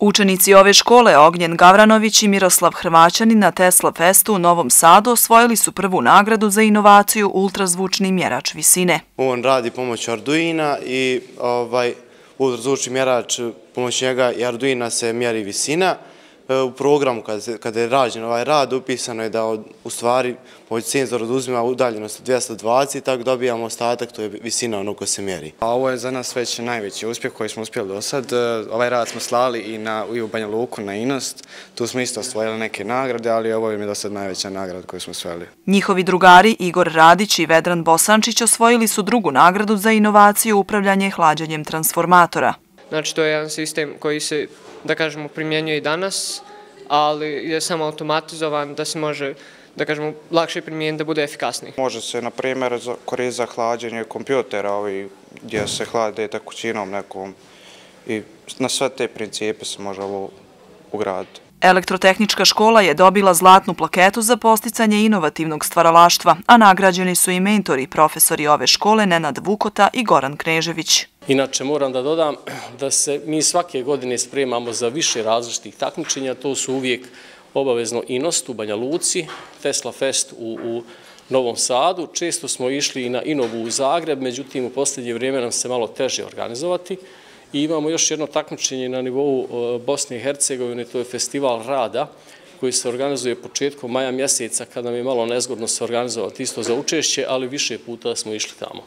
Učenici ove škole Ognjen Gavranović i Miroslav Hrvaćani na Tesla Festu u Novom Sadu osvojili su prvu nagradu za inovaciju ultrazvučni mjerač visine. On radi pomoć Arduina i ovaj, ultrazvučni mjerač pomoć njega i Arduina se mjeri visina. E, u programu kada je rađen ovaj rad upisano je da u stvari ovaj senzor oduzima udaljenost 220 i tako dobijamo ostatak, to je visina ono ko se mjeri. A ovo je za nas već najveći uspjeh koji smo uspjeli do sad. E, ovaj rad smo slali i, na, i u Banja Luku na Inost. Tu smo isto osvojili neke nagrade, ali ovo je mi do sad najveća nagrada koju smo osvojili. Njihovi drugari Igor Radić i Vedran Bosančić osvojili su drugu nagradu za inovaciju upravljanje hlađanjem transformatora. Znači, to je jedan sistem koji se, da kažemo, primjenjuje i danas, ali je samo automatizovan da se može, da kažemo, lakše primijeniti da bude efikasniji. Može se, na primjer, koristiti za hlađenje kompjutera, ovi gdje se hlade tekućinom nekom i na sve te principe se može ovo ugraditi. Elektrotehnička škola je dobila zlatnu plaketu za posticanje inovativnog stvaralaštva, a nagrađeni su i mentori profesori ove škole Nenad Vukota i Goran Knežević. Inače, moram da dodam da se mi svake godine spremamo za više različitih takmičenja. To su uvijek obavezno Inost u Banja Luci, Tesla Fest u Novom Sadu. Često smo išli i na Inovu u Zagreb, međutim, u posljednje vrijeme nam se malo teže organizovati. I imamo još jedno takmičenje na nivou e, Bosne i Hercegovine, to je Festival rada, koji se organizuje početkom maja mjeseca, kada mi je malo nezgodno se organizovati isto za učešće, ali više puta smo išli tamo.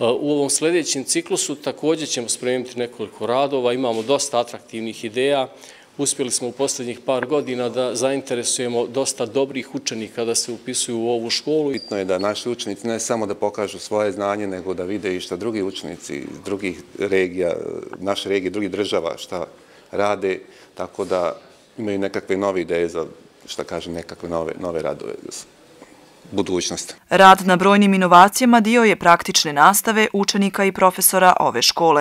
E, u ovom sljedećem ciklusu također ćemo spremiti nekoliko radova, imamo dosta atraktivnih ideja, uspjeli smo u posljednjih par godina da zainteresujemo dosta dobrih učenika da se upisuju u ovu školu. Bitno je da naši učenici ne samo da pokažu svoje znanje, nego da vide i šta drugi učenici iz drugih regija, naše regije, drugih država, šta rade, tako da imaju nekakve nove ideje za, šta kažem, nekakve nove, nove radove budućnost. Rad na brojnim inovacijama dio je praktične nastave učenika i profesora ove škole.